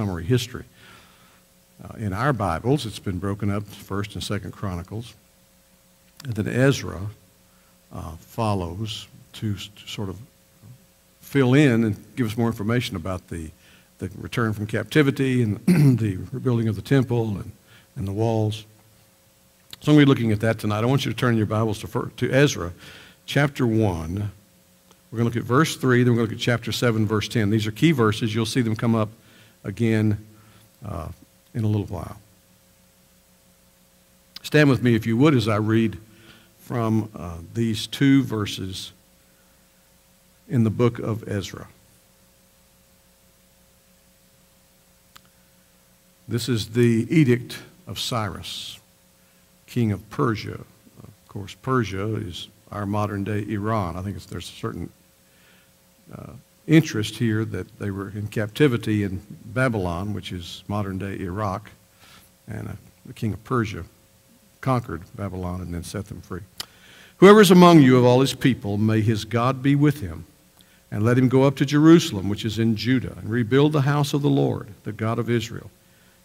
summary history. Uh, in our Bibles, it's been broken up First and Second Chronicles, and then Ezra uh, follows to, to sort of fill in and give us more information about the, the return from captivity and the rebuilding of the temple and, and the walls. So I'm going to be looking at that tonight. I want you to turn your Bibles to, to Ezra chapter 1. We're going to look at verse 3, then we're going to look at chapter 7, verse 10. These are key verses. You'll see them come up again uh, in a little while. Stand with me, if you would, as I read from uh, these two verses in the book of Ezra. This is the edict of Cyrus, king of Persia. Of course, Persia is our modern day Iran. I think there's a certain uh, interest here that they were in captivity in Babylon, which is modern day Iraq, and uh, the king of Persia conquered Babylon and then set them free. Whoever is among you of all his people, may his God be with him and let him go up to Jerusalem, which is in Judah, and rebuild the house of the Lord, the God of Israel.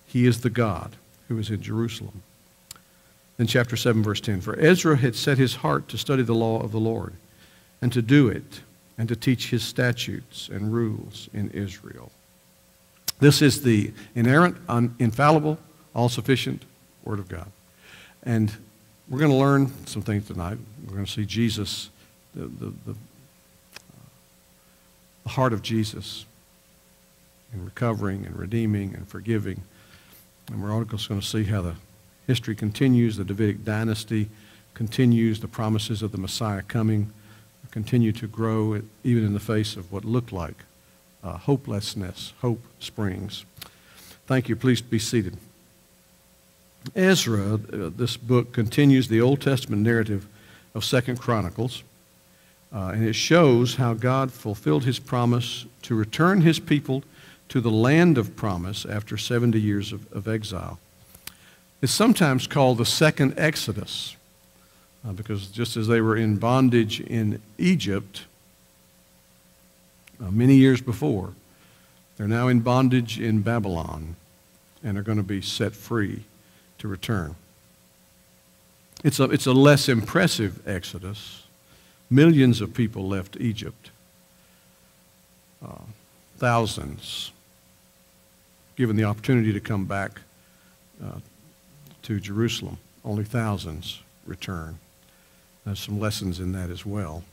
He is the God who is in Jerusalem. Then, chapter 7, verse 10 For Ezra had set his heart to study the law of the Lord, and to do it, and to teach his statutes and rules in Israel. This is the inerrant, un- infallible, all sufficient Word of God. And we're going to learn some things tonight. We're going to see Jesus, the, the, the uh, the heart of Jesus in recovering and redeeming and forgiving. And we're also going to see how the history continues, the Davidic dynasty continues, the promises of the Messiah coming continue to grow even in the face of what looked like uh, hopelessness. Hope springs. Thank you. Please be seated. Ezra, uh, this book continues the Old Testament narrative of Second Chronicles. Uh, and it shows how God fulfilled his promise to return his people to the land of promise after 70 years of, of exile. It's sometimes called the second Exodus uh, because just as they were in bondage in Egypt uh, many years before, they're now in bondage in Babylon and are going to be set free to return. It's a, it's a less impressive Exodus Millions of people left Egypt. Uh, thousands given the opportunity to come back uh, to Jerusalem. Only thousands return. There's some lessons in that as well.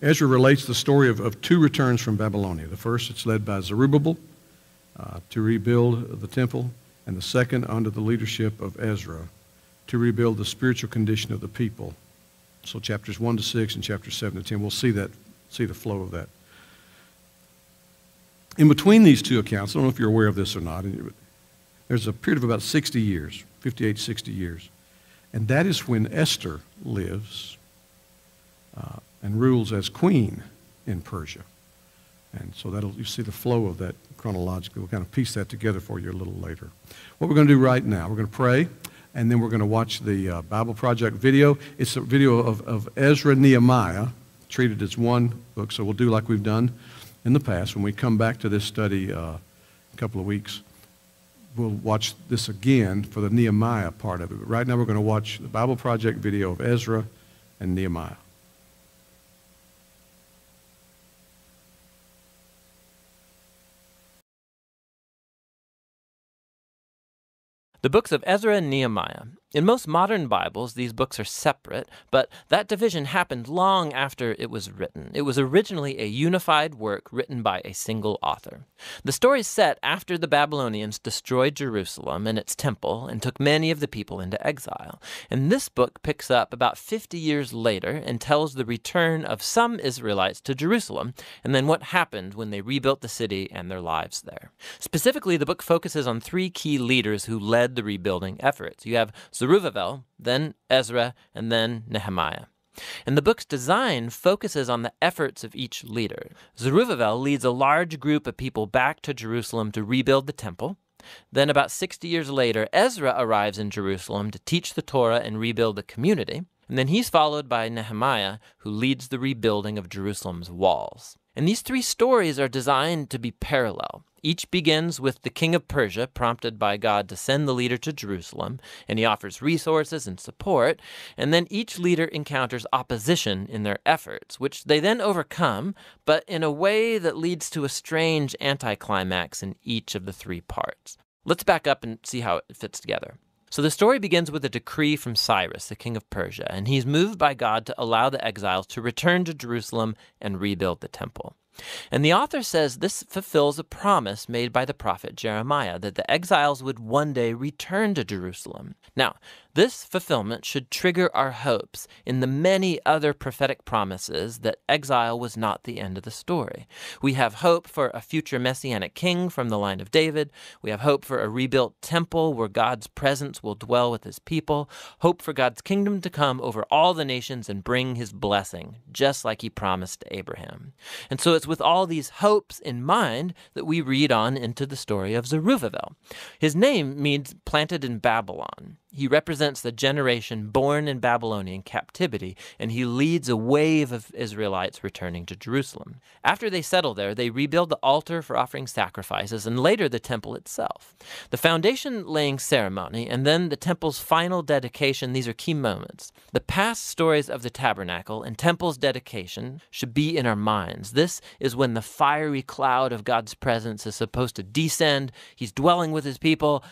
Ezra relates the story of, of two returns from Babylonia. The first, it's led by Zerubbabel uh, to rebuild the temple, and the second, under the leadership of Ezra to rebuild the spiritual condition of the people. So chapters 1 to 6 and chapters 7 to 10, we'll see that, see the flow of that. In between these two accounts, I don't know if you're aware of this or not, there's a period of about 60 years, 58, 60 years. And that is when Esther lives uh, and rules as queen in Persia. And so that'll, you see the flow of that chronologically. We'll kind of piece that together for you a little later. What we're going to do right now, we're going to pray and then we're going to watch the uh, Bible Project video. It's a video of, of Ezra Nehemiah, treated as one book, so we'll do like we've done in the past. When we come back to this study uh, a couple of weeks, we'll watch this again for the Nehemiah part of it. But right now we're going to watch the Bible Project video of Ezra and Nehemiah. The books of Ezra and Nehemiah in most modern Bibles, these books are separate, but that division happened long after it was written. It was originally a unified work written by a single author. The story is set after the Babylonians destroyed Jerusalem and its temple and took many of the people into exile. And this book picks up about 50 years later and tells the return of some Israelites to Jerusalem and then what happened when they rebuilt the city and their lives there. Specifically, the book focuses on three key leaders who led the rebuilding efforts. You have Zerubbabel, then Ezra, and then Nehemiah. And the book's design focuses on the efforts of each leader. Zerubbabel leads a large group of people back to Jerusalem to rebuild the temple. Then, about 60 years later, Ezra arrives in Jerusalem to teach the Torah and rebuild the community. And then he's followed by Nehemiah, who leads the rebuilding of Jerusalem's walls. And these three stories are designed to be parallel. Each begins with the king of Persia, prompted by God to send the leader to Jerusalem, and he offers resources and support. And then each leader encounters opposition in their efforts, which they then overcome, but in a way that leads to a strange anticlimax in each of the three parts. Let's back up and see how it fits together. So the story begins with a decree from Cyrus, the king of Persia, and he's moved by God to allow the exiles to return to Jerusalem and rebuild the temple. And the author says this fulfills a promise made by the prophet Jeremiah that the exiles would one day return to Jerusalem. Now, this fulfillment should trigger our hopes in the many other prophetic promises that exile was not the end of the story. We have hope for a future messianic king from the line of David. We have hope for a rebuilt temple where God's presence will dwell with his people. Hope for God's kingdom to come over all the nations and bring his blessing, just like he promised to Abraham. And so it's with all these hopes in mind that we read on into the story of Zerubbabel. His name means planted in Babylon. He represents the generation born in Babylonian captivity, and he leads a wave of Israelites returning to Jerusalem. After they settle there, they rebuild the altar for offering sacrifices and later the temple itself. The foundation laying ceremony and then the temple's final dedication, these are key moments. The past stories of the tabernacle and temple's dedication should be in our minds. This is when the fiery cloud of God's presence is supposed to descend, he's dwelling with his people,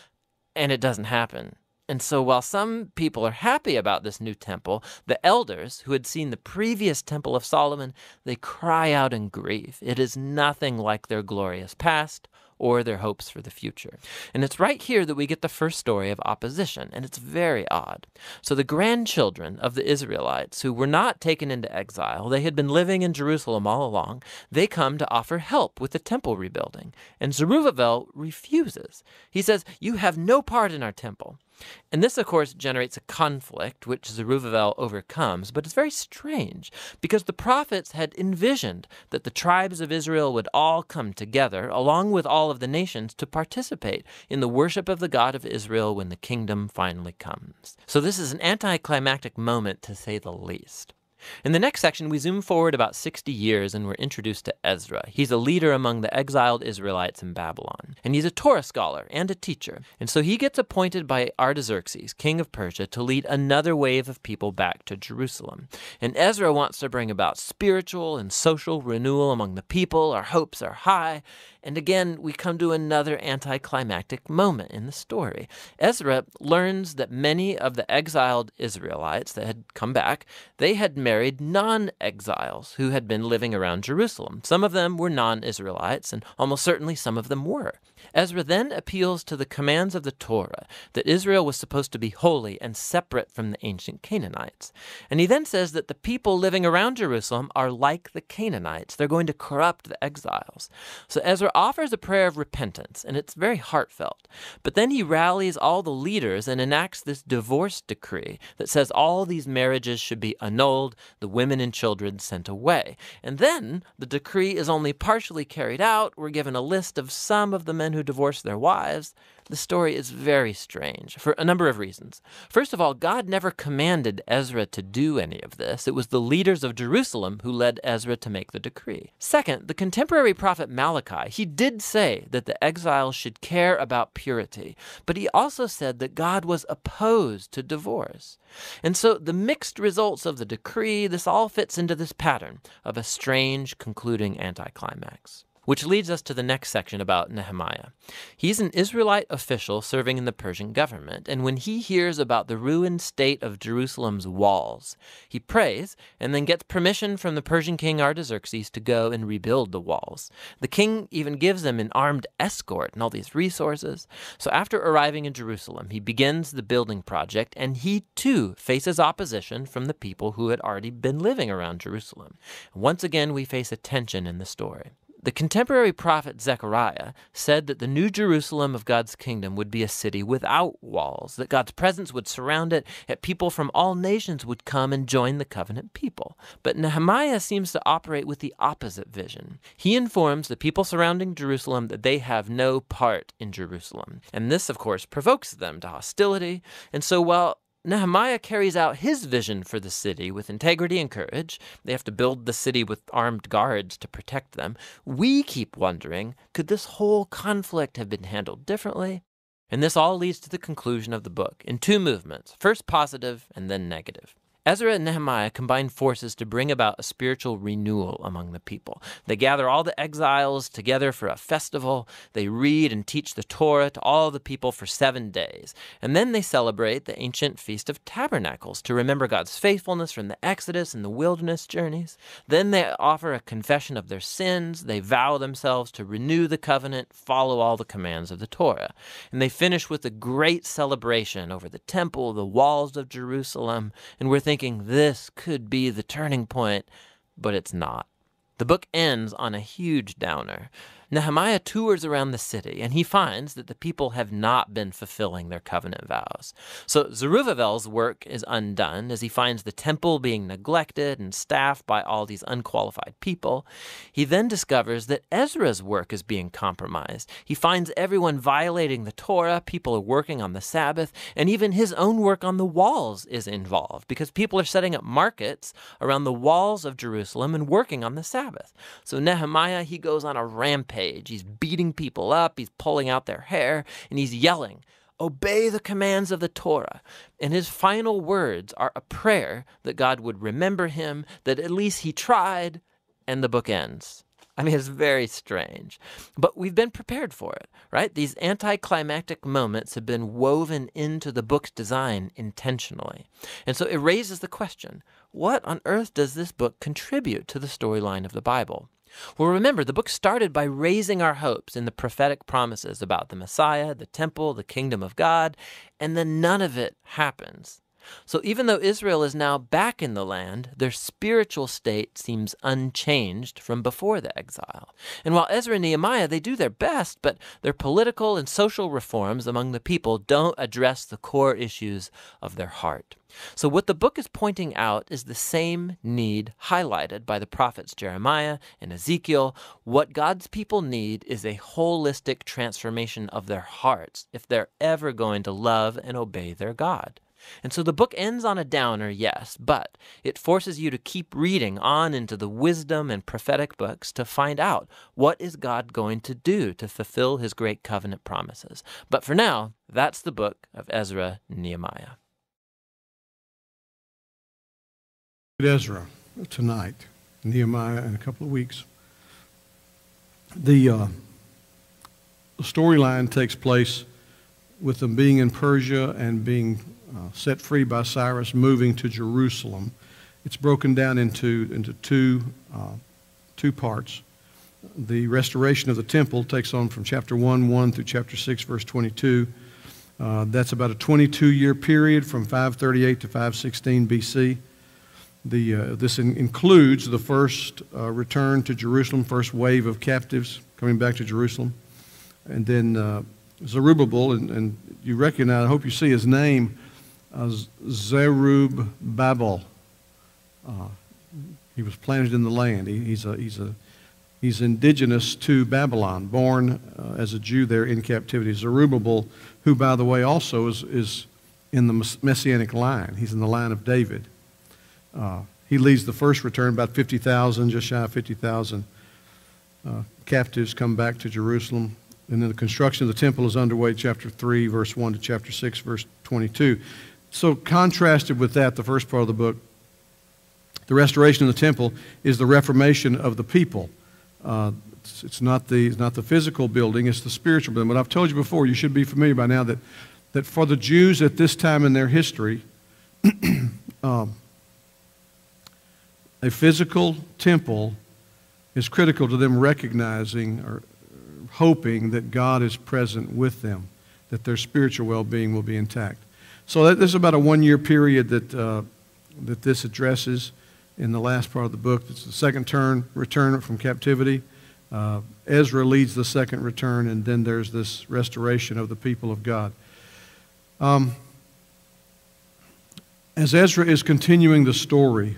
and it doesn't happen. And so, while some people are happy about this new temple, the elders who had seen the previous temple of Solomon, they cry out in grief. It is nothing like their glorious past or their hopes for the future. And it's right here that we get the first story of opposition, and it's very odd. So, the grandchildren of the Israelites who were not taken into exile, they had been living in Jerusalem all along, they come to offer help with the temple rebuilding. And Zerubbabel refuses. He says, You have no part in our temple. And this, of course, generates a conflict which Zerubbabel overcomes, but it's very strange because the prophets had envisioned that the tribes of Israel would all come together, along with all of the nations, to participate in the worship of the God of Israel when the kingdom finally comes. So this is an anticlimactic moment, to say the least. In the next section, we zoom forward about 60 years and we're introduced to Ezra. He's a leader among the exiled Israelites in Babylon. And he's a Torah scholar and a teacher. And so he gets appointed by Artaxerxes, king of Persia, to lead another wave of people back to Jerusalem. And Ezra wants to bring about spiritual and social renewal among the people. Our hopes are high. And again, we come to another anticlimactic moment in the story. Ezra learns that many of the exiled Israelites that had come back, they had married non-exiles who had been living around Jerusalem. Some of them were non-Israelites, and almost certainly some of them were. Ezra then appeals to the commands of the Torah that Israel was supposed to be holy and separate from the ancient Canaanites. And he then says that the people living around Jerusalem are like the Canaanites. They're going to corrupt the exiles. So Ezra offers a prayer of repentance, and it's very heartfelt. But then he rallies all the leaders and enacts this divorce decree that says all these marriages should be annulled, the women and children sent away. And then the decree is only partially carried out. We're given a list of some of the men who divorced their wives, the story is very strange for a number of reasons. First of all, God never commanded Ezra to do any of this. It was the leaders of Jerusalem who led Ezra to make the decree. Second, the contemporary prophet Malachi, he did say that the exiles should care about purity, but he also said that God was opposed to divorce. And so the mixed results of the decree, this all fits into this pattern of a strange concluding anticlimax. Which leads us to the next section about Nehemiah. He's an Israelite official serving in the Persian government, and when he hears about the ruined state of Jerusalem's walls, he prays and then gets permission from the Persian king Artaxerxes to go and rebuild the walls. The king even gives him an armed escort and all these resources. So after arriving in Jerusalem, he begins the building project, and he too faces opposition from the people who had already been living around Jerusalem. Once again, we face a tension in the story. The contemporary prophet Zechariah said that the new Jerusalem of God's kingdom would be a city without walls, that God's presence would surround it, that people from all nations would come and join the covenant people. But Nehemiah seems to operate with the opposite vision. He informs the people surrounding Jerusalem that they have no part in Jerusalem. And this, of course, provokes them to hostility. And so while Nehemiah carries out his vision for the city with integrity and courage. They have to build the city with armed guards to protect them. We keep wondering could this whole conflict have been handled differently? And this all leads to the conclusion of the book in two movements first positive and then negative. Ezra and Nehemiah combine forces to bring about a spiritual renewal among the people. They gather all the exiles together for a festival. They read and teach the Torah to all the people for seven days. And then they celebrate the ancient Feast of Tabernacles to remember God's faithfulness from the Exodus and the wilderness journeys. Then they offer a confession of their sins. They vow themselves to renew the covenant, follow all the commands of the Torah. And they finish with a great celebration over the temple, the walls of Jerusalem. And we're thinking, thinking this could be the turning point, but it's not. The book ends on a huge downer. Nehemiah tours around the city and he finds that the people have not been fulfilling their covenant vows. So Zerubbabel's work is undone as he finds the temple being neglected and staffed by all these unqualified people. He then discovers that Ezra's work is being compromised. He finds everyone violating the Torah, people are working on the Sabbath, and even his own work on the walls is involved because people are setting up markets around the walls of Jerusalem and working on the Sabbath. So Nehemiah, he goes on a rampage page. He's beating people up, he's pulling out their hair, and he's yelling, Obey the commands of the Torah. And his final words are a prayer that God would remember him, that at least he tried, and the book ends. I mean, it's very strange. But we've been prepared for it, right? These anticlimactic moments have been woven into the book's design intentionally. And so it raises the question what on earth does this book contribute to the storyline of the Bible? Well, remember, the book started by raising our hopes in the prophetic promises about the Messiah, the temple, the kingdom of God, and then none of it happens. So even though Israel is now back in the land, their spiritual state seems unchanged from before the exile. And while Ezra and Nehemiah, they do their best, but their political and social reforms among the people don't address the core issues of their heart. So, what the book is pointing out is the same need highlighted by the prophets Jeremiah and Ezekiel. What God's people need is a holistic transformation of their hearts if they're ever going to love and obey their God. And so the book ends on a downer, yes, but it forces you to keep reading on into the wisdom and prophetic books to find out what is God going to do to fulfill his great covenant promises. But for now, that's the book of Ezra Nehemiah. Ezra tonight, Nehemiah in a couple of weeks. The, uh, the storyline takes place with them being in Persia and being uh, set free by Cyrus, moving to Jerusalem. It's broken down into, into two, uh, two parts. The restoration of the temple takes on from chapter 1, 1 through chapter 6, verse 22. Uh, that's about a 22 year period from 538 to 516 BC. The, uh, this in, includes the first uh, return to Jerusalem, first wave of captives coming back to Jerusalem. And then uh, Zerubbabel, and, and, you recognize, I hope you see his name, uh, Zerubbabel. Uh, he was planted in the land. He, he's, a, he's, a, he's indigenous to Babylon, born uh, as a Jew there in captivity. Zerubbabel, who, by the way, also is, is in the messianic line. He's in the line of David. Uh, he leads the first return, about 50,000, just shy of 50,000 uh, captives come back to Jerusalem. And then the construction of the temple is underway, chapter 3, verse 1 to chapter 6, verse 22. So, contrasted with that, the first part of the book, the restoration of the temple is the reformation of the people. Uh, it's, it's, not the, it's not the physical building, it's the spiritual building. But I've told you before, you should be familiar by now that, that for the Jews at this time in their history, um, a physical temple is critical to them recognizing or hoping that God is present with them, that their spiritual well being will be intact. So, that, this is about a one year period that, uh, that this addresses in the last part of the book. It's the second turn, return from captivity. Uh, Ezra leads the second return, and then there's this restoration of the people of God. Um, as Ezra is continuing the story,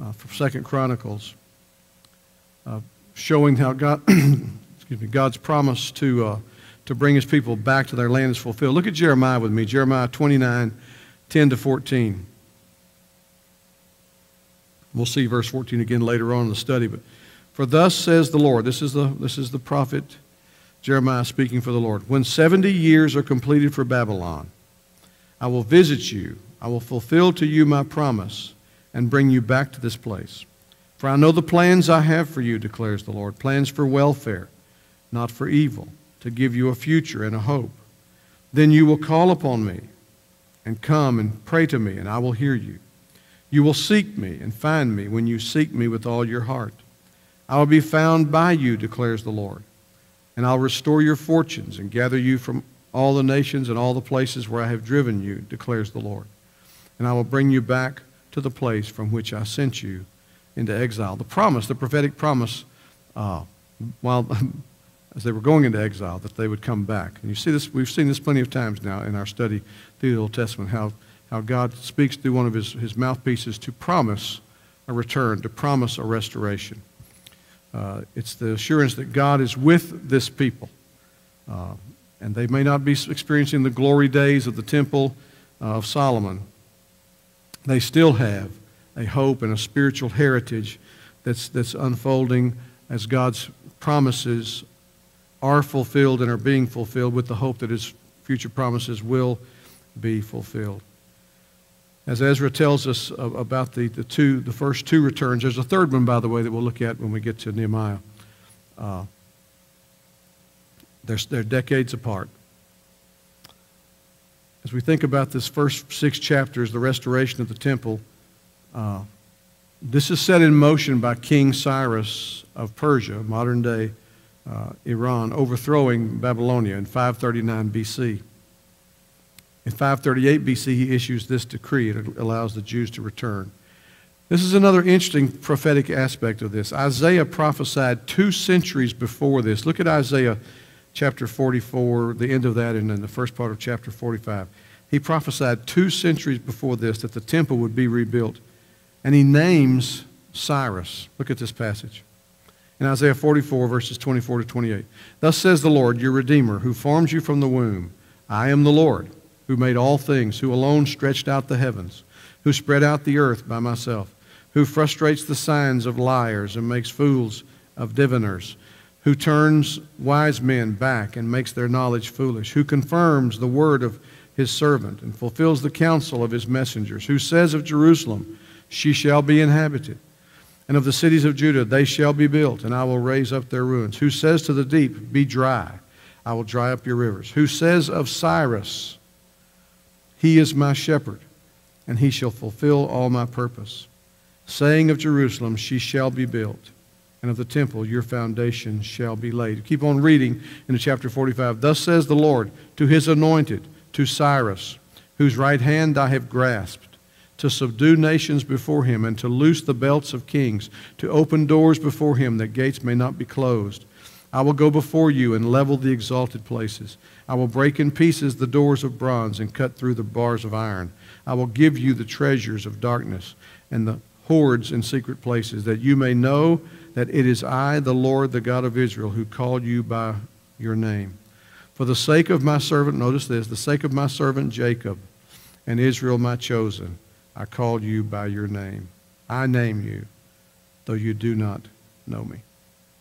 uh, from Second Chronicles, uh, showing how God, excuse me, God's promise to uh, to bring His people back to their land is fulfilled. Look at Jeremiah with me, Jeremiah 29, 10 to 14. We'll see verse 14 again later on in the study. But for thus says the Lord, this is the, this is the prophet Jeremiah speaking for the Lord. When 70 years are completed for Babylon, I will visit you. I will fulfill to you my promise and bring you back to this place. For I know the plans I have for you, declares the Lord plans for welfare, not for evil, to give you a future and a hope. Then you will call upon me and come and pray to me, and I will hear you. You will seek me and find me when you seek me with all your heart. I will be found by you, declares the Lord. And I'll restore your fortunes and gather you from all the nations and all the places where I have driven you, declares the Lord. And I will bring you back to the place from which I sent you into exile. The promise, the prophetic promise, uh, while as they were going into exile, that they would come back. And you see this, we've seen this plenty of times now in our study through the Old Testament, how how God speaks through one of his, his mouthpieces to promise a return, to promise a restoration. Uh, it's the assurance that God is with this people. Uh, and they may not be experiencing the glory days of the temple uh, of Solomon. They still have a hope and a spiritual heritage that's, that's unfolding as God's promises are fulfilled and are being fulfilled with the hope that his future promises will be fulfilled. As Ezra tells us about the, the, two, the first two returns, there's a third one, by the way, that we'll look at when we get to Nehemiah. Uh, they're, they're decades apart. As we think about this first six chapters, the restoration of the temple, uh, this is set in motion by King Cyrus of Persia, modern day uh, Iran, overthrowing Babylonia in 539 BC. In 538 BC, he issues this decree. It allows the Jews to return. This is another interesting prophetic aspect of this. Isaiah prophesied two centuries before this. Look at Isaiah chapter 44, the end of that, and then the first part of chapter 45. He prophesied two centuries before this that the temple would be rebuilt. And he names Cyrus. Look at this passage. In Isaiah 44, verses 24 to 28. Thus says the Lord, your Redeemer, who formed you from the womb I am the Lord who made all things, who alone stretched out the heavens, who spread out the earth by myself, who frustrates the signs of liars and makes fools of diviners, who turns wise men back and makes their knowledge foolish, who confirms the word of his servant and fulfills the counsel of his messengers, who says of Jerusalem, She shall be inhabited, and of the cities of Judah, they shall be built, and I will raise up their ruins, who says to the deep, Be dry, I will dry up your rivers, who says of Cyrus, he is my shepherd, and he shall fulfill all my purpose. Saying of Jerusalem, She shall be built, and of the temple, Your foundation shall be laid. Keep on reading into chapter 45. Thus says the Lord to his anointed, to Cyrus, whose right hand I have grasped, to subdue nations before him, and to loose the belts of kings, to open doors before him that gates may not be closed. I will go before you and level the exalted places. I will break in pieces the doors of bronze and cut through the bars of iron. I will give you the treasures of darkness and the hoards in secret places, that you may know that it is I, the Lord, the God of Israel, who called you by your name. For the sake of my servant, notice this, the sake of my servant Jacob and Israel, my chosen, I called you by your name. I name you, though you do not know me.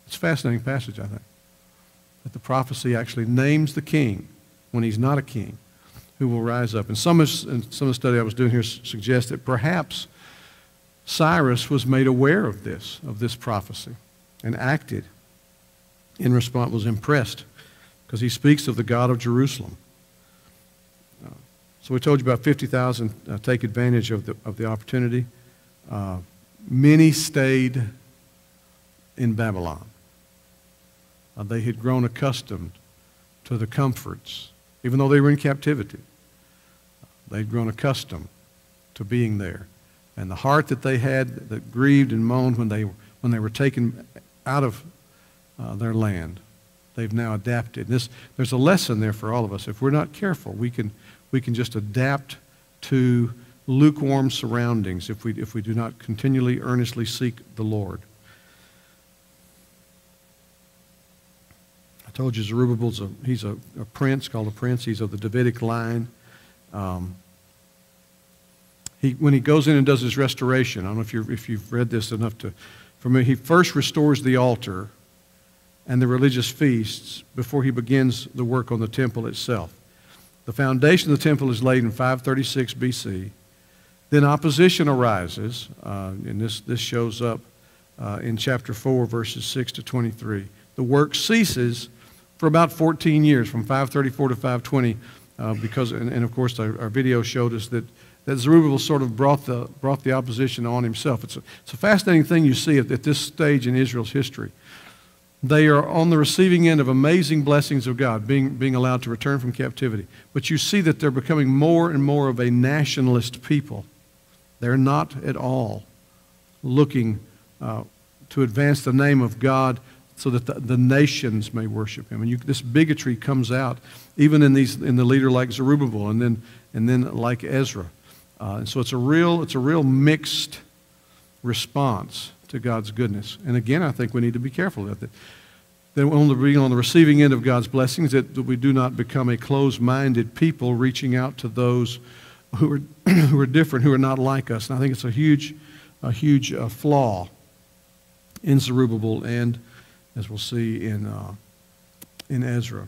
It's a fascinating passage, I think that the prophecy actually names the king when he's not a king who will rise up. And some of, some of the study I was doing here suggests that perhaps Cyrus was made aware of this, of this prophecy, and acted in response, was impressed, because he speaks of the God of Jerusalem. So we told you about 50,000 uh, take advantage of the, of the opportunity. Uh, many stayed in Babylon. Uh, they had grown accustomed to the comforts, even though they were in captivity. They'd grown accustomed to being there. And the heart that they had that grieved and moaned when they, when they were taken out of uh, their land, they've now adapted. This, there's a lesson there for all of us. If we're not careful, we can, we can just adapt to lukewarm surroundings if we, if we do not continually, earnestly seek the Lord. I told you Zerubbabel's a, he's a, a, prince called a prince. He's of the Davidic line. Um, he, when he goes in and does his restoration, I don't know if, you if you've read this enough to, for me, he first restores the altar and the religious feasts before he begins the work on the temple itself. The foundation of the temple is laid in 536 BC. Then opposition arises, uh, and this, this shows up uh, in chapter 4, verses 6 to 23. The work ceases for about 14 years, from 534 to 520, uh, because, and, and, of course, our, our, video showed us that, that Zerubbabel sort of brought the, brought the opposition on himself. It's a, it's a fascinating thing you see at, at this stage in Israel's history. They are on the receiving end of amazing blessings of God, being, being allowed to return from captivity. But you see that they're becoming more and more of a nationalist people. They're not at all looking uh, to advance the name of God so that the, the nations may worship him. And you, this bigotry comes out even in, these, in the leader like Zerubbabel and then, and then like Ezra. Uh, and so it's a, real, it's a real mixed response to God's goodness. And again, I think we need to be careful with it. That on the, being on the receiving end of God's blessings, that we do not become a closed-minded people reaching out to those who are, who are different, who are not like us. And I think it's a huge, a huge uh, flaw in Zerubbabel and, as we'll see, in, uh, in Ezra.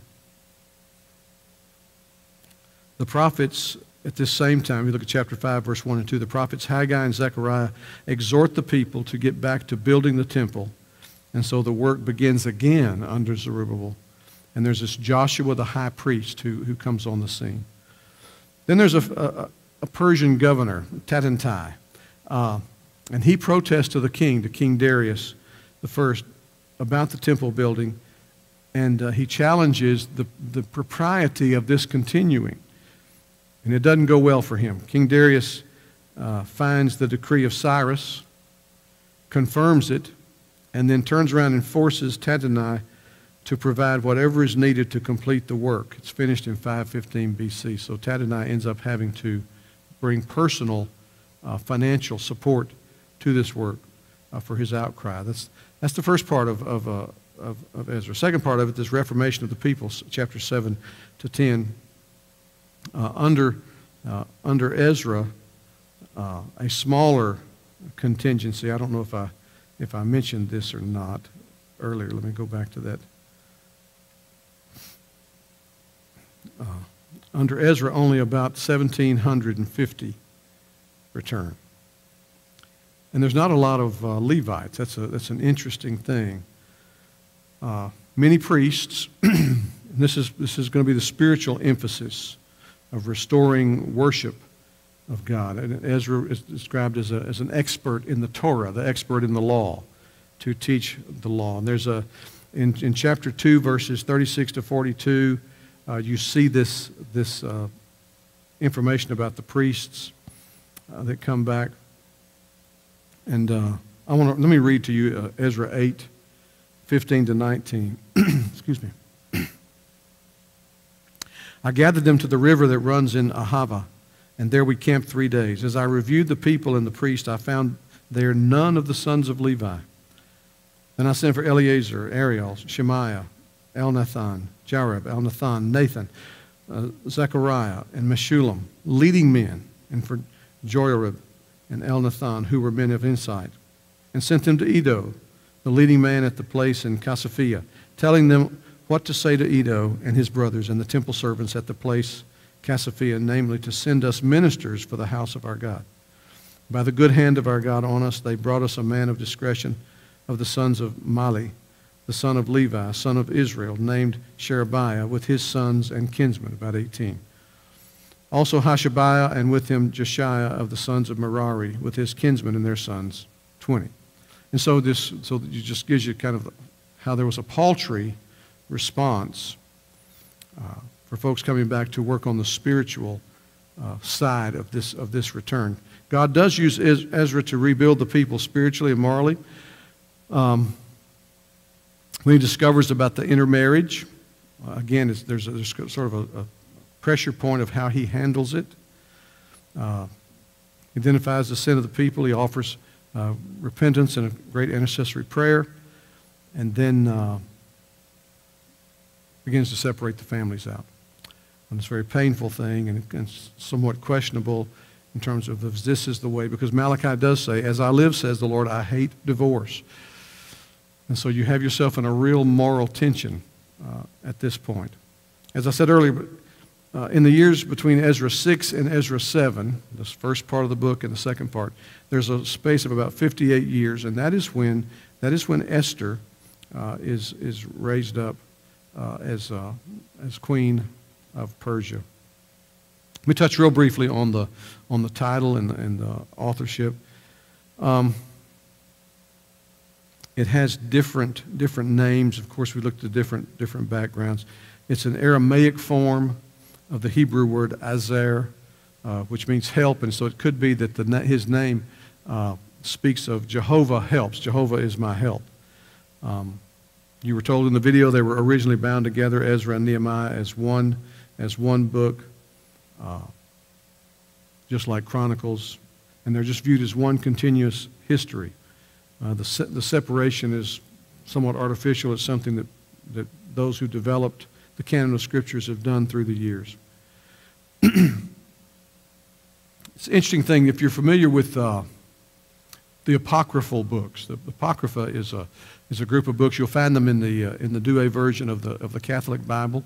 The prophets at this same time, we look at chapter 5, verse 1 and 2, the prophets Haggai and Zechariah exhort the people to get back to building the temple. And so the work begins again under Zerubbabel. And there's this Joshua the high priest who, who comes on the scene. Then there's a, a, a Persian governor, Tattenai. Uh, and he protests to the king, to King Darius the first, about the temple building. And uh, he challenges the, the propriety of this continuing. And it doesn't go well for him. King Darius uh, finds the decree of Cyrus, confirms it, and then turns around and forces Tattenai to provide whatever is needed to complete the work. It's finished in 515 BC, so Tattenai ends up having to bring personal uh, financial support to this work uh, for his outcry. That's, that's the first part of, of, uh, of, of Ezra. Second part of it, this reformation of the people, chapter 7 to 10 uh, under, uh, under Ezra, uh, a smaller contingency. I don't know if I, if I mentioned this or not earlier. Let me go back to that. Uh, under Ezra, only about 1,750 return. And there's not a lot of uh, Levites. That's, a, that's an interesting thing. Uh, many priests, this is, this is going to be the spiritual emphasis of restoring worship of God. And Ezra is described as, a, as an expert in the Torah, the expert in the law, to teach the law. And there's a, in, in chapter 2, verses 36 to 42, uh, you see this, this uh, information about the priests uh, that come back. And uh, I want to, let me read to you uh, Ezra 8, 15 to 19. Excuse me. I gathered them to the river that runs in Ahava, and there we camped three days. As I reviewed the people and the priest, I found there none of the sons of Levi. Then I sent for Eleazar, Ariel, Shemaiah, Elnathan, Jarib, Elnathan, Nathan, uh, Zechariah, and Meshullam, leading men, and for Joiarib and Elnathan, who were men of insight, and sent them to Iddo, the leading man at the place in Casiphia, telling them what to say to Iddo and his brothers and the temple servants at the place Casiphia, namely to send us ministers for the house of our God. By the good hand of our God on us, they brought us a man of discretion of the sons of Mahli, the son of Levi, son of Israel, named Sherebiah, with his sons and kinsmen, about 18. Also Hashabiah, and with him Jeshaiah of the sons of Merari, with his kinsmen and their sons, 20. And so this so it just gives you kind of how there was a paltry response uh, for folks coming back to work on the spiritual uh, side of this, of this return. God does use Ezra to rebuild the people spiritually and morally. Um, when he discovers about the intermarriage, uh, again, there's, a, there's, sort of a, a, pressure point of how he handles it. Uh, identifies the sin of the people. He offers uh, repentance and a great intercessory prayer. And then uh, begins to separate the families out. And it's a very painful thing and, and somewhat questionable in terms of if this is the way, because Malachi does say, As I live, says the Lord, I hate divorce. And so you have yourself in a real moral tension uh, at this point. As I said earlier, uh, in the years between Ezra 6 and Ezra 7, this first part of the book and the second part, there's a space of about 58 years, and that is when, that is when Esther uh, is, is raised up uh, as, uh, as queen of Persia. Let me touch real briefly on the, on the title and the, and the authorship. Um, it has different, different names. Of course, we looked at different, different backgrounds. It's an Aramaic form of the Hebrew word azer, uh, which means help. And so it could be that the, his name uh, speaks of Jehovah helps. Jehovah is my help. Um, you were told in the video they were originally bound together, Ezra and Nehemiah, as one, as one book, uh, just like Chronicles, and they're just viewed as one continuous history. Uh, the, se- the separation is somewhat artificial. It's something that, that those who developed the canon of scriptures have done through the years. it's an interesting thing if you're familiar with uh, the apocryphal books. The Apocrypha is a, is a group of books. You'll find them in the, uh, in the Douay version of the, of the Catholic Bible.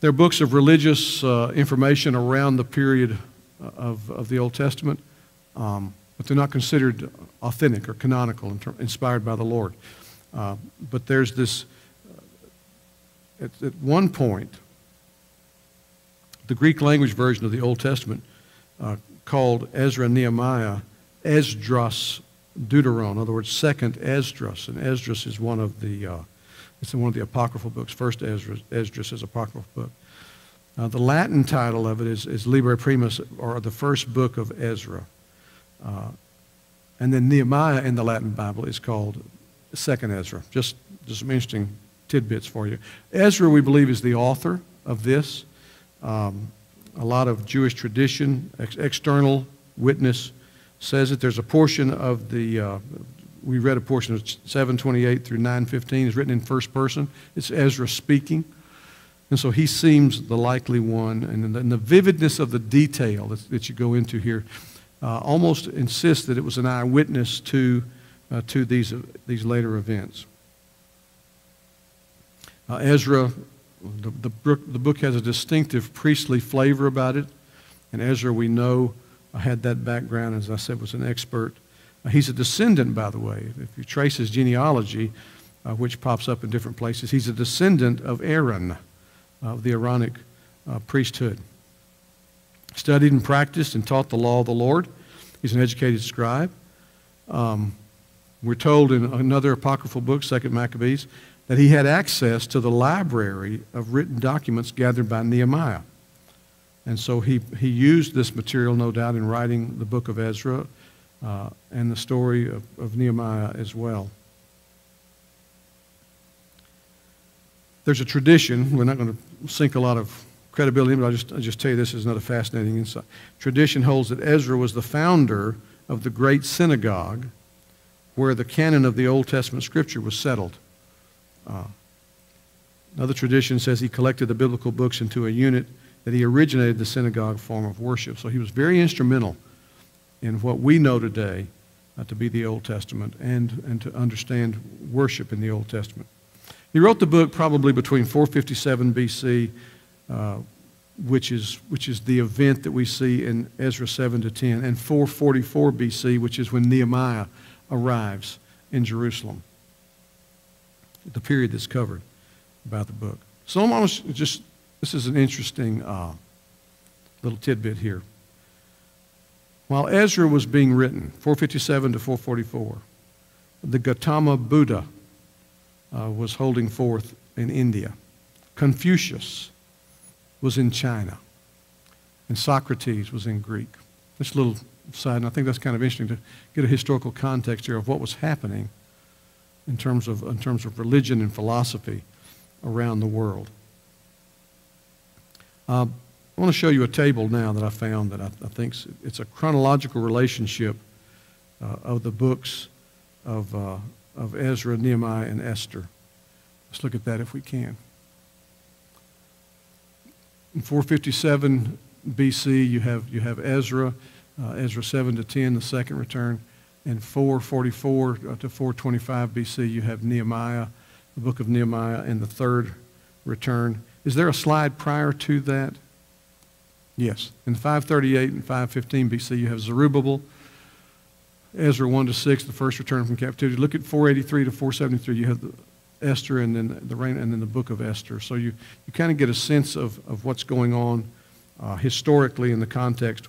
They're books of religious uh, information around the period of, of the Old Testament, um, but they're not considered authentic or canonical, inspired by the Lord. Uh, but there's this, uh, at, at, one point, the Greek language version of the Old Testament uh, called Ezra and Nehemiah Esdras Deuteron, in other words, second Esdras, and Esdras is one of the uh, it's in one of the apocryphal books. First Esdras, Esdras is apocryphal book. Uh, the Latin title of it is, is Liber Primus, or the first book of Ezra. Uh, and then Nehemiah in the Latin Bible is called Second Ezra. Just, just some interesting tidbits for you. Ezra, we believe, is the author of this. Um, a lot of Jewish tradition, ex- external witness says that there's a portion of the, uh, we read a portion of 728 through 915 is written in first person. It's Ezra speaking. And so he seems the likely one. And the, and the vividness of the detail that, that you go into here uh, almost insists that it was an eyewitness to, uh, to these, these later events. Uh, Ezra, the, the, the book has a distinctive priestly flavor about it. And Ezra, we know, uh, had that background, as I said, was an expert. Uh, he's a descendant, by the way. If you trace his genealogy, which pops up in different places, he's a descendant of Aaron, of the Aaronic priesthood studied and practiced and taught the law of the Lord. He's an educated scribe. Um, we're told in another apocryphal book, Second Maccabees, that he had access to the library of written documents gathered by Nehemiah. And so he, he used this material, no doubt, in writing the book of Ezra uh, and the story of, of Nehemiah as well. There's a tradition, we're not going to sink a lot of credibility, but I'll just, I'll just tell you this is another fascinating insight. Tradition holds that Ezra was the founder of the great synagogue where the canon of the Old Testament scripture was settled. Uh, another tradition says he collected the biblical books into a unit that he originated the synagogue form of worship. So he was very instrumental in what we know today uh, to be the Old Testament and, and to understand worship in the Old Testament. He wrote the book probably between 457 BC uh, which, is, which is the event that we see in Ezra 7 to 10, and 444 BC, which is when Nehemiah arrives in Jerusalem, the period that's covered about the book. So I'm almost just, this is an interesting uh, little tidbit here. While Ezra was being written, 457 to 444, the Gautama Buddha uh, was holding forth in India. Confucius was in China, and Socrates was in Greek. This little side, and I think that's kind of interesting to get a historical context here of what was happening in terms of, in terms of religion and philosophy around the world. Uh, I want to show you a table now that I found that I, I think it's a chronological relationship uh, of the books of, uh, of Ezra, Nehemiah, and Esther. Let's look at that if we can. In 457 BC, you have, you have Ezra, uh, Ezra 7 to 10, the second return. And 444 uh, to 425 BC, you have Nehemiah, the book of Nehemiah, and the third return. Is there a slide prior to that? Yes. In 538 and 515 BC, you have Zerubbabel, Ezra 1 to 6, the first return from captivity. Look at 483 to 473. You have the Esther and then the reign, and then the book of Esther. So you, you kind of get a sense of, of what's going on uh, historically in the context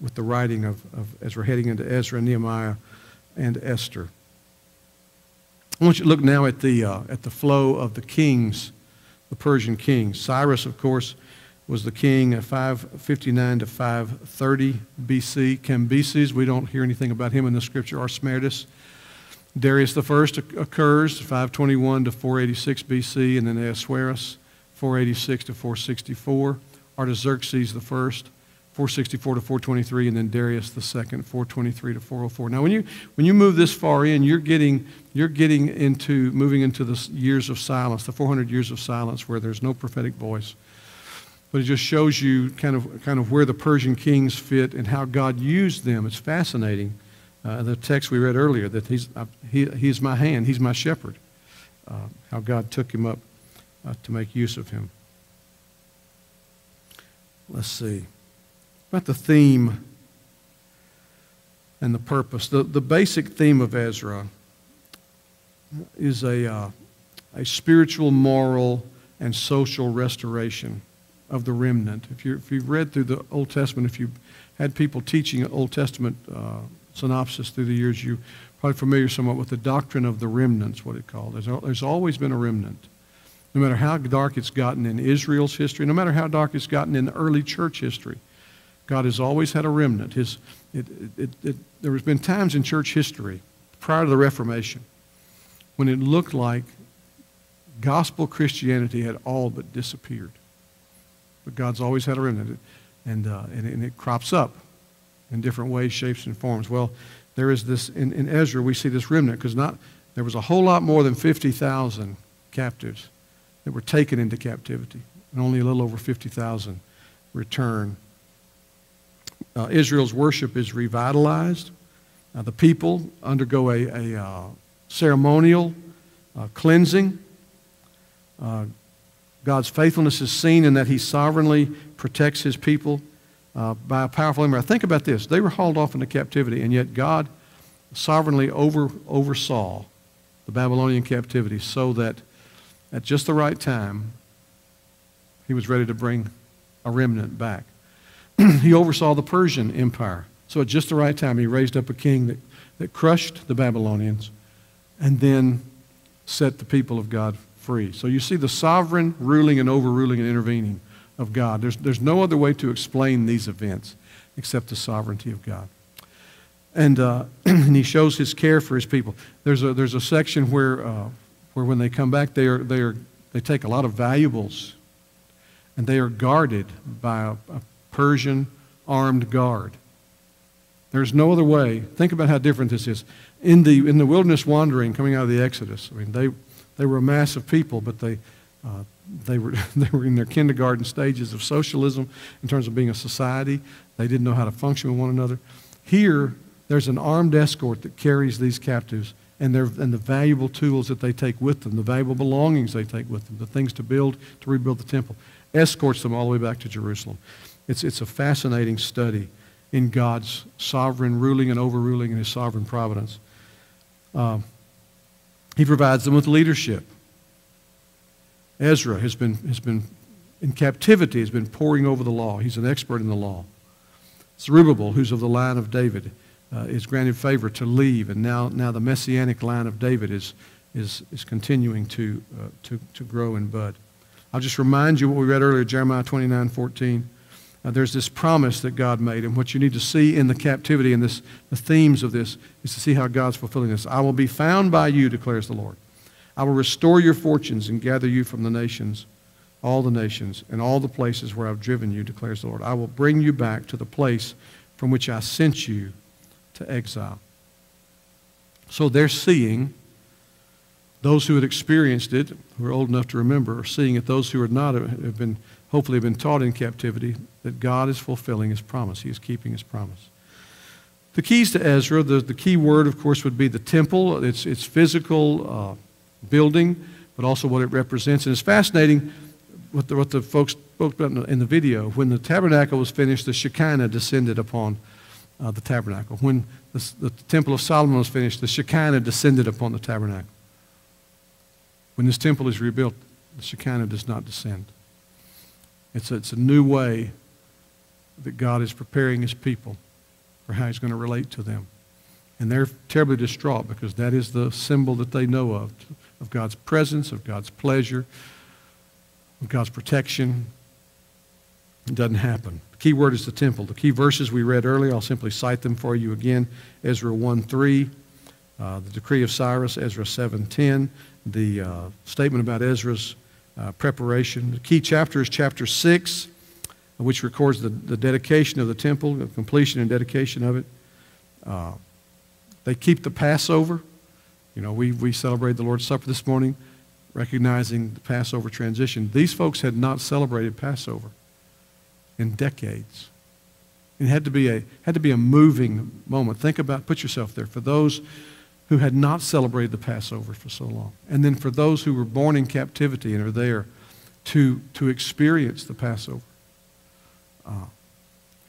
with the writing of, of as we're heading into Ezra, Nehemiah, and Esther. I want you to look now at the, uh, at the flow of the kings, the Persian king. Cyrus, of course, was the king of 559 to 530 BC. Cambyses, we don't hear anything about him in the scripture, or Smerdis. Darius first occurs 521 to 486 BC, and then Ahasuerus 486 to 464. Artaxerxes the first 464 to 423, and then Darius the second 423 to 404. Now, when you when you move this far in, you're getting you're getting into moving into the years of silence, the 400 years of silence, where there's no prophetic voice. But it just shows you kind of kind of where the Persian kings fit and how God used them. It's fascinating uh, the text we read earlier that he's, uh, he, he's my hand, he's my shepherd. Uh, how God took him up uh, to make use of him. Let's see. About the theme and the purpose. The, the basic theme of Ezra is a, uh, a spiritual, moral, and social restoration of the remnant. If, you if you've read through the Old Testament, if you've had people teaching Old Testament uh, synopsis through the years, you're probably familiar somewhat with the doctrine of the remnants, what it called. There's, there's always been a remnant. No matter how dark it's gotten in Israel's history, no matter how dark it's gotten in early church history, God has always had a remnant. His, it, it, it, there has been times in church history prior to the Reformation when it looked like gospel Christianity had all but disappeared. But God's always had a remnant, and, uh, and, and it crops up in different ways, shapes, and forms. Well, there is this, in, in Ezra, we see this remnant because not, there was a whole lot more than 50,000 captives that were taken into captivity, and only a little over 50,000 return. Uh, Israel's worship is revitalized. Uh, the people undergo a, a uh, ceremonial uh, cleansing. Uh, God's faithfulness is seen in that He sovereignly protects His people uh, by a powerful emperor. Think about this. They were hauled off into captivity, and yet God sovereignly over, oversaw the Babylonian captivity so that at just the right time, he was ready to bring a remnant back. he oversaw the Persian Empire. So at just the right time, he raised up a king that, that crushed the Babylonians and then set the people of God free. So you see the sovereign ruling and overruling and intervening of God. There's, there's no other way to explain these events except the sovereignty of God. And, uh, and he shows his care for his people. There's a, there's a section where, uh, where when they come back, they, are, they, are, they take a lot of valuables and they are guarded by a, a Persian armed guard. There's no other way. Think about how different this is. In the, in the wilderness wandering coming out of the Exodus, I mean, they, they were a mass of people, but they, uh, they were, they were in their kindergarten stages of socialism in terms of being a society. They didn't know how to function with one another. Here, there's an armed escort that carries these captives and, and the valuable tools that they take with them, the valuable belongings they take with them, the things to build, to rebuild the temple, escorts them all the way back to Jerusalem. It's, it's a fascinating study in God's sovereign ruling and overruling and his sovereign providence. Uh, he provides them with leadership. Ezra has been, has been in captivity, has been poring over the law. He's an expert in the law. Zerubbabel, who's of the line of David, uh, is granted favor to leave, and now, now the messianic line of David is, is, is continuing to, uh, to, to grow and bud. I'll just remind you what we read earlier, Jeremiah 29 14. Uh, there's this promise that God made, and what you need to see in the captivity and this, the themes of this is to see how God's fulfilling this. I will be found by you, declares the Lord. I will restore your fortunes and gather you from the nations, all the nations, and all the places where I've driven you, declares the Lord. I will bring you back to the place from which I sent you to exile. So they're seeing those who had experienced it, who are old enough to remember, are seeing it. Those who are not have been, hopefully, have been taught in captivity that God is fulfilling his promise. He is keeping his promise. The keys to Ezra, the, the key word, of course, would be the temple, its, its physical uh, building, but also what it represents. And it's fascinating what the, what the folks spoke about in the video. When the tabernacle was finished, the Shekinah descended upon uh, the tabernacle. When the, the temple of Solomon was finished, the Shekinah descended upon the tabernacle. When this temple is rebuilt, the Shekinah does not descend. It's a, it's a new way that God is preparing his people for how he's going to relate to them. And they're terribly distraught because that is the symbol that they know of, of God's presence, of God's pleasure, of God's protection. It doesn't happen. The key word is the temple. The key verses we read earlier, I'll simply cite them for you again. Ezra 1 3, uh, the decree of Cyrus, Ezra 7.10, the uh, statement about Ezra's uh, preparation. The key chapter is chapter 6, which records the, the dedication of the temple, the completion and dedication of it. Uh, they keep the Passover. You know, we, we celebrated the Lord's Supper this morning, recognizing the Passover transition. These folks had not celebrated Passover in decades. It had to be a, had to be a moving moment. Think about, put yourself there. For those who had not celebrated the Passover for so long. And then for those who were born in captivity and are there to, to experience the Passover. Uh,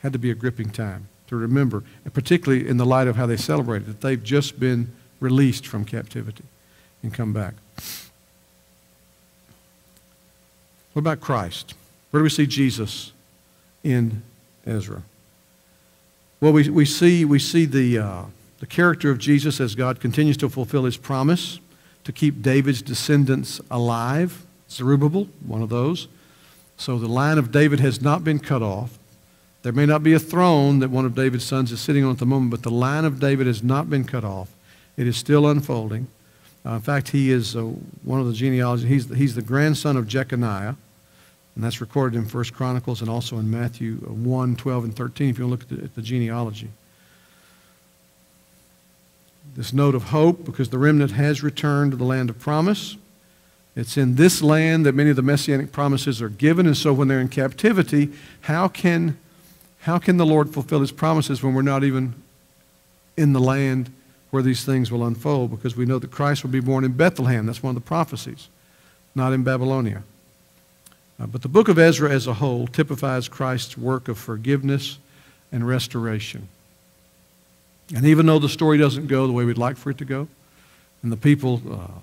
had to be a gripping time to remember, and particularly in the light of how they celebrated, that they've just been released from captivity and come back. What about Christ? Where do we see Jesus in Ezra? Well, we, we see, we see the, uh, the character of Jesus as God continues to fulfill his promise to keep David's descendants alive. Zerubbabel, one of those. So the line of David has not been cut off. There may not be a throne that one of David's sons is sitting on at the moment, but the line of David has not been cut off. It is still unfolding. Uh, in fact, he is uh, one of the genealogies. He's, he's the grandson of Jeconiah, and that's recorded in 1 Chronicles and also in Matthew 1, 12, and 13, if you look at the, at the genealogy this note of hope because the remnant has returned to the land of promise. It's in this land that many of the messianic promises are given. And so when they're in captivity, how can, how can the Lord fulfill his promises when we're not even in the land where these things will unfold? Because we know that Christ will be born in Bethlehem. That's one of the prophecies, not in Babylonia. Uh, but the book of Ezra as a whole typifies Christ's work of forgiveness and restoration. And even though the story doesn't go the way we'd like for it to go, and the people, uh,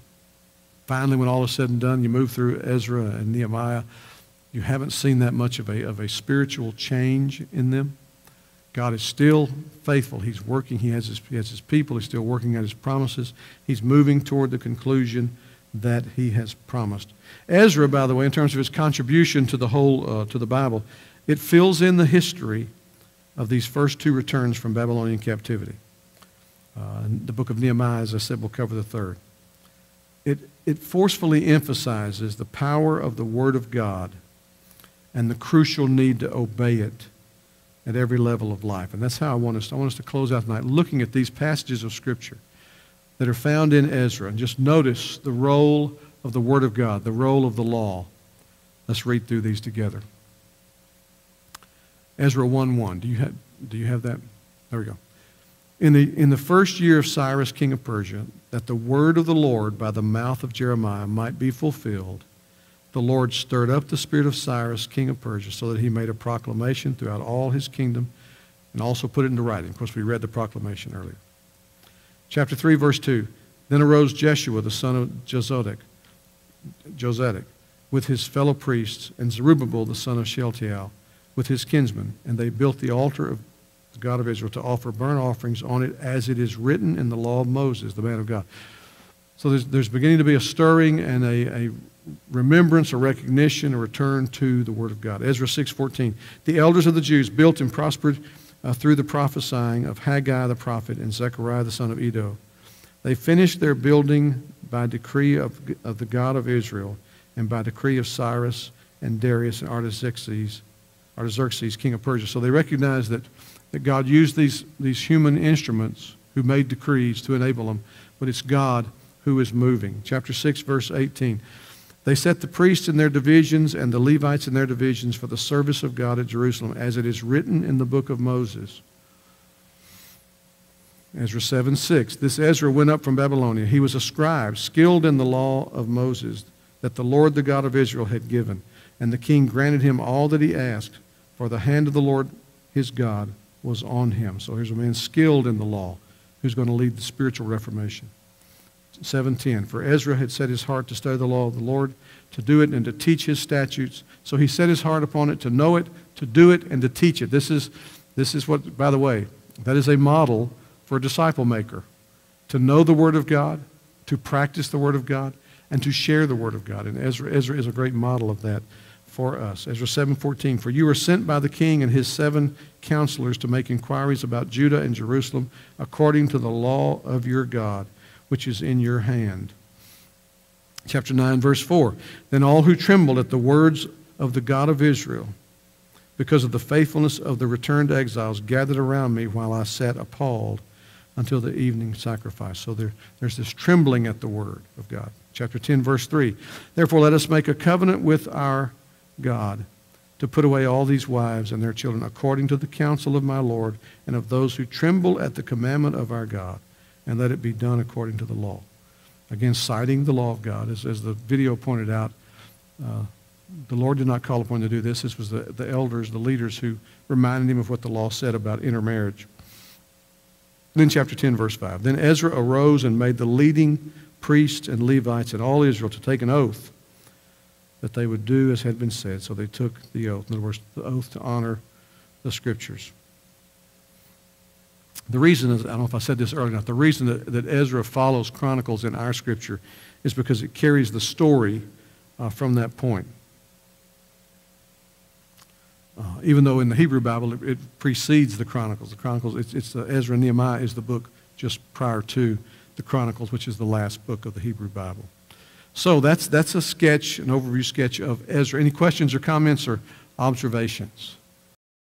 finally, when all is said and done, you move through Ezra and Nehemiah, you haven't seen that much of a, of a spiritual change in them. God is still faithful. He's working. He has, his, he has his people. He's still working at his promises. He's moving toward the conclusion that he has promised. Ezra, by the way, in terms of his contribution to the whole, uh, to the Bible, it fills in the history of these first two returns from Babylonian captivity. Uh, the book of Nehemiah, as I said, will cover the third. It, it forcefully emphasizes the power of the Word of God and the crucial need to obey it at every level of life. And that's how I want us, I want us to close out tonight looking at these passages of Scripture that are found in Ezra. And just notice the role of the Word of God, the role of the law. Let's read through these together. Ezra 1 1. Do you have, do you have that? There we go. In the, in the first year of Cyrus, king of Persia, that the word of the Lord by the mouth of Jeremiah might be fulfilled, the Lord stirred up the spirit of Cyrus, king of Persia, so that he made a proclamation throughout all his kingdom and also put it into writing. Of course, we read the proclamation earlier. Chapter 3, verse 2. Then arose Jeshua, the son of Jozadak, Jozadak with his fellow priests, and Zerubbabel, the son of Shealtiel, with his kinsmen, and they built the altar of the God of Israel to offer burnt offerings on it as it is written in the law of Moses, the man of God. So there's, there's beginning to be a stirring and a, a remembrance, a recognition, a return to the Word of God. Ezra 6.14, the elders of the Jews built and prospered uh, through the prophesying of Haggai the prophet and Zechariah the son of Iddo. They finished their building by decree of, of the God of Israel and by decree of Cyrus and Darius and Artaxerxes Artaxerxes, king of Persia. So they recognized that, that God used these, these human instruments who made decrees to enable them, but it's God who is moving. Chapter 6, verse 18. They set the priests in their divisions and the Levites in their divisions for the service of God at Jerusalem, as it is written in the book of Moses. Ezra 7 6. This Ezra went up from Babylonia. He was a scribe, skilled in the law of Moses, that the Lord, the God of Israel, had given. And the king granted him all that he asked, for the hand of the Lord his God was on him. So here's a man skilled in the law who's going to lead the spiritual reformation. 7:10 For Ezra had set his heart to study the law of the Lord, to do it and to teach his statutes. So he set his heart upon it to know it, to do it and to teach it. This is this is what by the way, that is a model for a disciple maker. To know the word of God, to practice the word of God, and to share the word of God. And Ezra, Ezra is a great model of that for us. Ezra 7:14 For you were sent by the king and his seven counselors to make inquiries about Judah and Jerusalem according to the law of your God which is in your hand. Chapter 9, verse 4. Then all who trembled at the words of the God of Israel, because of the faithfulness of the returned exiles, gathered around me while I sat appalled until the evening sacrifice. So there, there's this trembling at the word of God. Chapter 10, verse 3. Therefore, let us make a covenant with our God to put away all these wives and their children according to the counsel of my Lord and of those who tremble at the commandment of our God and let it be done according to the law. Again, citing the law of God, as, as the video pointed out, uh, the Lord did not call upon to do this. This was the, the elders, the leaders, who reminded him of what the law said about intermarriage. Then, chapter 10, verse 5. Then Ezra arose and made the leading priests and Levites and all Israel to take an oath that they would do as had been said. So they took the oath. In other words, the oath to honor the scriptures. The reason is, I don't know if I said this earlier enough, the reason that, that Ezra follows Chronicles in our scripture is because it carries the story uh, from that point. Uh, even though in the Hebrew Bible it, it precedes the Chronicles. The Chronicles, it's, it's uh, Ezra and Nehemiah is the book just prior to the Chronicles, which is the last book of the Hebrew Bible. So that's, that's a sketch, an overview sketch of Ezra. Any questions or comments or observations?